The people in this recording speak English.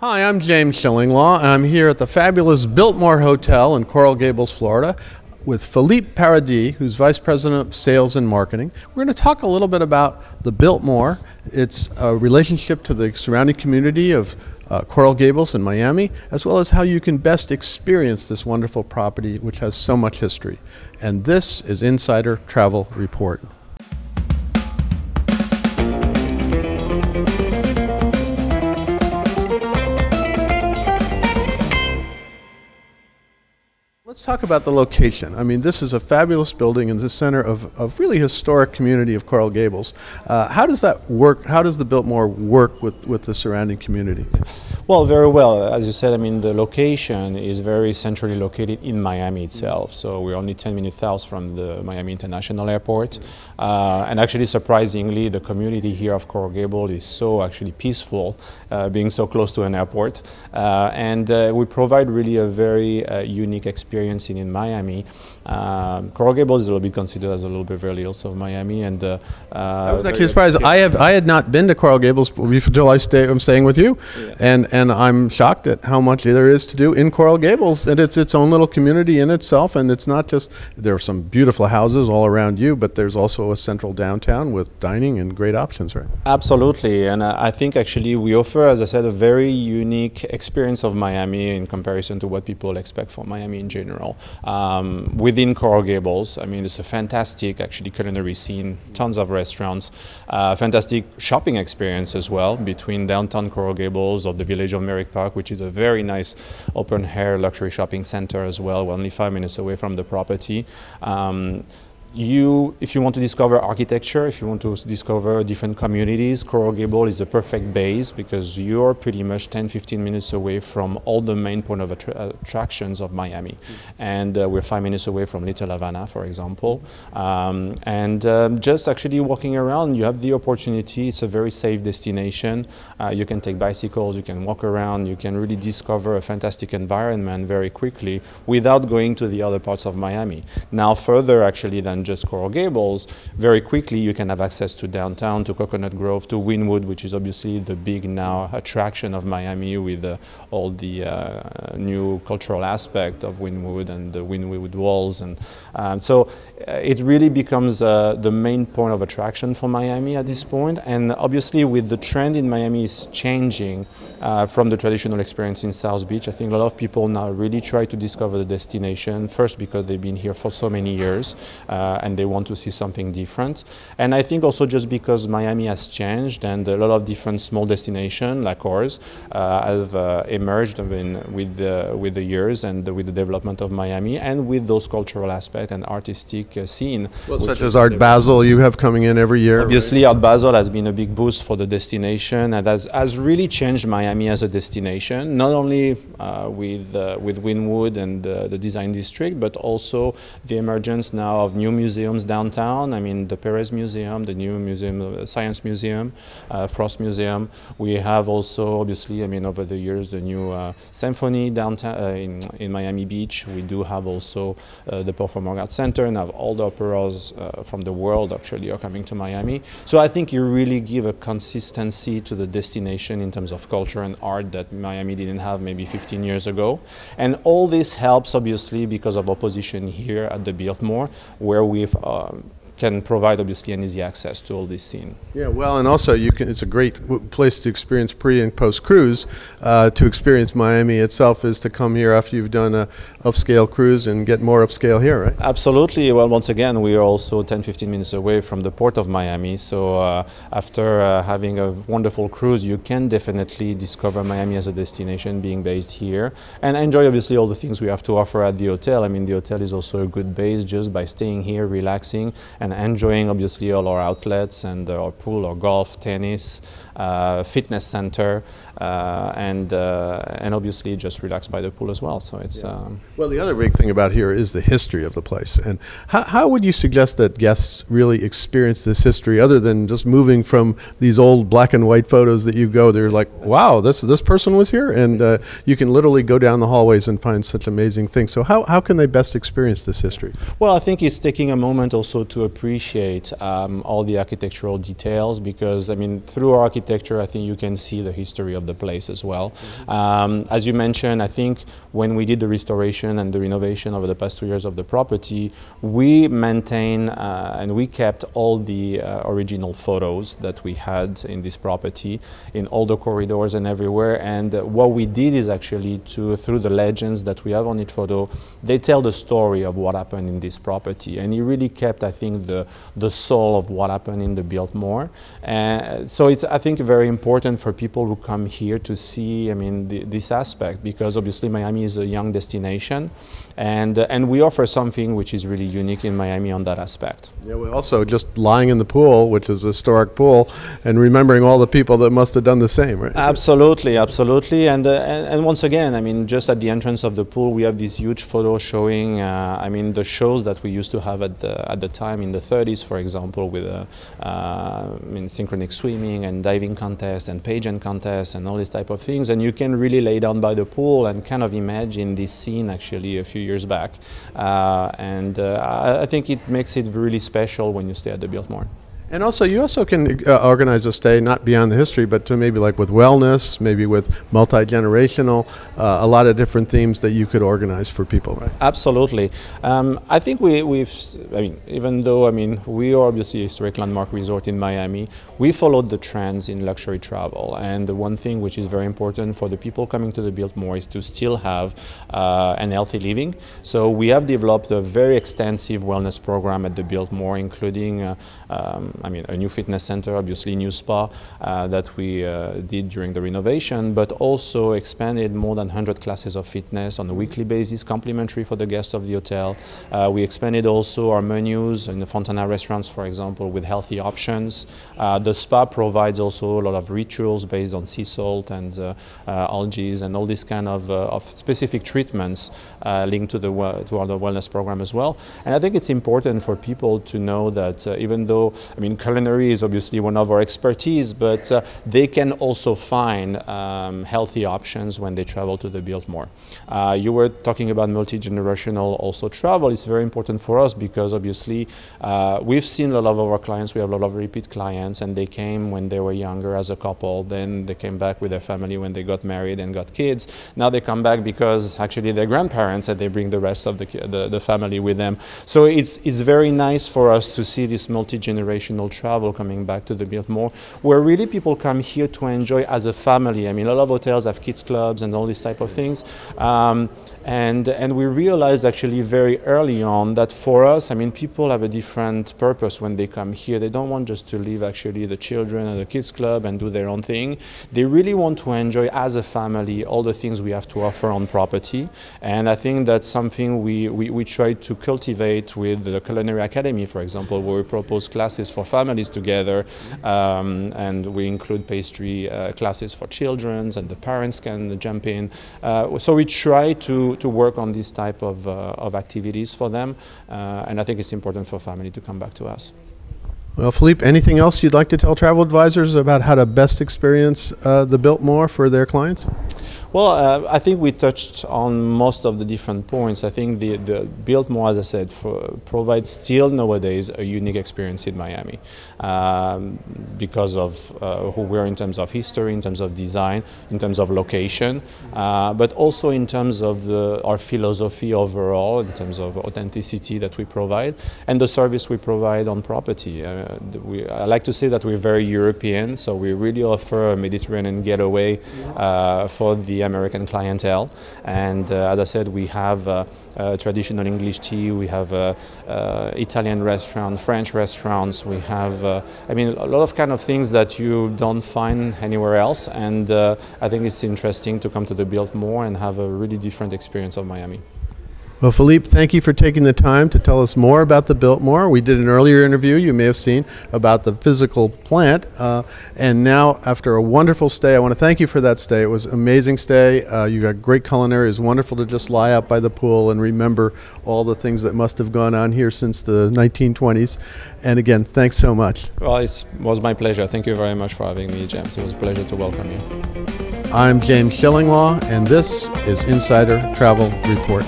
Hi, I'm James Shillinglaw. I'm here at the fabulous Biltmore Hotel in Coral Gables, Florida, with Philippe Parodi, who's Vice President of Sales and Marketing. We're going to talk a little bit about the Biltmore, its uh, relationship to the surrounding community of uh, Coral Gables in Miami, as well as how you can best experience this wonderful property, which has so much history. And this is Insider Travel Report. Let's talk about the location. I mean, this is a fabulous building in the center of, a really historic community of Coral Gables. Uh, how does that work? How does the Biltmore work with, with the surrounding community? Well, very well. As you said, I mean, the location is very centrally located in Miami itself. So we're only 10 minutes south from the Miami International Airport. Uh, and actually, surprisingly, the community here of Coral Gables is so actually peaceful, uh, being so close to an airport. Uh, and uh, we provide really a very uh, unique experience experiencing in Miami. Um, Coral Gables is a little bit considered as a little bit very hills of Miami, and uh, I was actually surprised. I have I had not been to Coral Gables until I stay. I'm staying with you, yeah. and and I'm shocked at how much there is to do in Coral Gables, and it's its own little community in itself. And it's not just there are some beautiful houses all around you, but there's also a central downtown with dining and great options, right? Absolutely, and uh, I think actually we offer, as I said, a very unique experience of Miami in comparison to what people expect from Miami in general general. Um, within Coral Gables, I mean, it's a fantastic actually culinary scene, tons of restaurants, uh, fantastic shopping experience as well between downtown Coral Gables or the village of Merrick Park, which is a very nice open air luxury shopping center as well. Only five minutes away from the property. Um, you, if you want to discover architecture, if you want to discover different communities, Coral Gable is the perfect base because you're pretty much 10, 15 minutes away from all the main point of attra attractions of Miami. Mm -hmm. And uh, we're five minutes away from Little Havana, for example. Um, and um, just actually walking around, you have the opportunity, it's a very safe destination. Uh, you can take bicycles, you can walk around, you can really discover a fantastic environment very quickly without going to the other parts of Miami. Now further actually than just Coral Gables, very quickly you can have access to downtown, to Coconut Grove, to Wynwood, which is obviously the big now attraction of Miami with uh, all the uh, new cultural aspect of Wynwood and the Wynwood walls. And um, so uh, it really becomes uh, the main point of attraction for Miami at this point. And obviously with the trend in Miami is changing uh, from the traditional experience in South Beach, I think a lot of people now really try to discover the destination, first because they've been here for so many years. Uh, and they want to see something different. And I think also just because Miami has changed and a lot of different small destinations like ours uh, have uh, emerged in, with, the, with the years and with the development of Miami and with those cultural aspects and artistic uh, scene. Well, such as Art Basel you have coming in every year. Obviously right? Art Basel has been a big boost for the destination and has, has really changed Miami as a destination, not only uh, with, uh, with Wynwood and the design district, but also the emergence now of new museums downtown. I mean, the Perez Museum, the new museum, uh, Science Museum, uh, Frost Museum. We have also, obviously, I mean, over the years, the new uh, symphony downtown uh, in, in Miami Beach. We do have also uh, the Performing Arts Center and have all the operas from the world actually are coming to Miami. So I think you really give a consistency to the destination in terms of culture and art that Miami didn't have maybe 15 years ago. And all this helps, obviously, because of opposition here at the Biltmore, where with um, can provide obviously an easy access to all this scene. Yeah, well, and also you can. It's a great place to experience pre and post cruise. Uh, to experience Miami itself is to come here after you've done a upscale cruise and get more upscale here, right? Absolutely. Well, once again, we are also 10, 15 minutes away from the port of Miami. So uh, after uh, having a wonderful cruise, you can definitely discover Miami as a destination, being based here, and enjoy obviously all the things we have to offer at the hotel. I mean, the hotel is also a good base just by staying here, relaxing, and and enjoying obviously all our outlets and uh, our pool, our golf, tennis, fitness center, uh, and uh, and obviously just relax by the pool as well. So it's yeah. um, well. The other big thing about here is the history of the place, and how, how would you suggest that guests really experience this history, other than just moving from these old black and white photos that you go? They're like, wow, this this person was here, and uh, you can literally go down the hallways and find such amazing things. So how how can they best experience this history? Well, I think it's taking a moment also to appreciate um, all the architectural details because, I mean, through architecture, I think you can see the history of the place as well. Mm-hmm. Um, as you mentioned, I think when we did the restoration and the renovation over the past two years of the property, we maintain uh, and we kept all the uh, original photos that we had in this property in all the corridors and everywhere. And uh, what we did is actually to, through the legends that we have on each photo, they tell the story of what happened in this property. And he really kept, I think, the, the soul of what happened in the Biltmore. And so it's, I think, very important for people who come here to see, I mean, the, this aspect because obviously Miami is a young destination and, uh, and we offer something which is really unique in Miami on that aspect. Yeah, we also just lying in the pool, which is a historic pool, and remembering all the people that must have done the same, right? Absolutely, absolutely. And, uh, and, and, once again, I mean, just at the entrance of the pool, we have this huge photo showing, uh, I mean, the shows that we used to have at the, at the time in the 30s, for example, with uh, uh, I mean, synchronic swimming and diving contests and pageant contests and all these type of things. And you can really lay down by the pool and kind of imagine this scene actually a few years back. Uh, and uh, I think it makes it really special when you stay at the Biltmore. And also, you also can uh, organize a stay not beyond the history, but to maybe like with wellness, maybe with multi generational, uh, a lot of different themes that you could organize for people, right? Absolutely. Um, I think we, we've, I mean, even though I mean we are obviously a historic landmark resort in Miami, we followed the trends in luxury travel. And the one thing which is very important for the people coming to the Biltmore is to still have uh, an healthy living. So we have developed a very extensive wellness program at the Biltmore, including uh, um, I mean, a new fitness center, obviously new spa uh, that we uh, did during the renovation, but also expanded more than 100 classes of fitness on a weekly basis, complimentary for the guests of the hotel. Uh, we expanded also our menus in the Fontana restaurants, for example, with healthy options. Uh, the spa provides also a lot of rituals based on sea salt and uh, uh, algae and all these kind of, of specific treatments linked to the to our wellness program as well. And I think it's important for people to know that even though, I mean, mean, culinary is obviously one of our expertise, but uh, they can also find um, healthy options when they travel to the Biltmore. Uh, you were talking about multi-generational also travel. It's very important for us because obviously uh, we've seen a lot of our clients, we have a lot of repeat clients, and they came when they were younger as a couple, then they came back with their family when they got married and got kids. Now they come back because actually their grandparents and they bring the rest of the, the, the family with them. So it's, it's very nice for us to see this multi-generational travel coming back to the Biltmore, where really people come here to enjoy as a family. I mean, a lot of hotels have kids clubs and all these type of things. Um, and, and we realized actually very early on that for us, I mean, people have a different purpose when they come here. They don't want just to leave actually the children at the kids club and do their own thing. They really want to enjoy as a family all the things we have to offer on property. And I think that's something we, we, we try to cultivate with the Culinary Academy, for example, where we propose classes for families together um, and we include pastry uh, classes for children and the parents can jump in. Uh, so we try to to, work on this type of, uh, of activities for them. Uh, and I think it's important for family to come back to us. Well, Philippe, anything else you'd like to tell travel advisors about how to best experience uh, the Biltmore for their clients? Well, uh, I think we touched on most of the different points. I think the, the Biltmore, as I said, for, provides still nowadays a unique experience in Miami um, because of uh, who we are in terms of history, in terms of design, in terms of location, uh, but also in terms of the, our philosophy overall, in terms of authenticity that we provide, and the service we provide on property. Uh, we, I like to say that we're very European, so we really offer a Mediterranean getaway uh, for the American clientele. And uh, as I said, we have uh, uh, traditional English tea, we have Italian restaurants, French restaurants, we have, I mean, a lot of kind of things that you don't find anywhere else. And I think it's interesting to come to the Biltmore and have a really different experience of Miami. Well, Philippe, thank you for taking the time to tell us more about the Biltmore. We did an earlier interview, you may have seen, about the physical plant. Uh, and now, after a wonderful stay, I want to thank you for that stay. It was an amazing stay. Uh, you got great culinary. It was wonderful to just lie out by the pool and remember all the things that must have gone on here since the 1920s. And again, thanks so much. Well, it was my pleasure. Thank you very much for having me, James. It was a pleasure to welcome you. I'm James Shillinglaw, and this is Insider Travel Report.